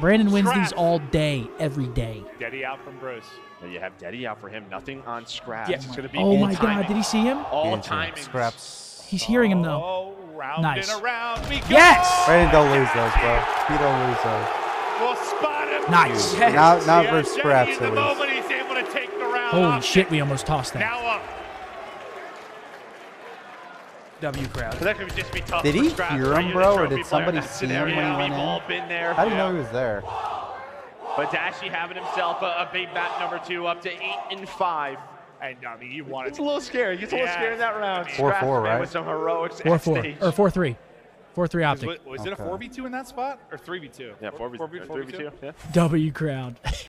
Brandon wins these all day, every day. Daddy out from Bruce. And you have Deddy out for him. Nothing on scraps. Yeah. It's going to be Oh all my timing. God! Did he see him? All Easy. timing. Scraps. He's hearing him though. Oh, round Nice. and around we go. Yes! Brandon don't lose those, bro. He don't lose those. We'll spot him. Nice. Yes. Not- not Yeah, versus Scraps, at least. moment, he's able to take the round Holy shit! We almost tossed that. Now up. W crowd. So that could just be tough. Did for he Scraps, hear right? him, You're the bro, or did somebody see him when he went We've in? all been there. How do you know he was there? But Dashy having himself a, a big bat number two, up to eight and five. And I mean, you wanted It's a little scary. He gets a little Yeah. scary in that round. Four, Scraps, four, man, right? With some heroics Four at four stage. or four three, four three optic. Was, was it a 4v2 in that spot or 3v2? Yeah, four v Four two. v- Three v two. Yeah. W crowd.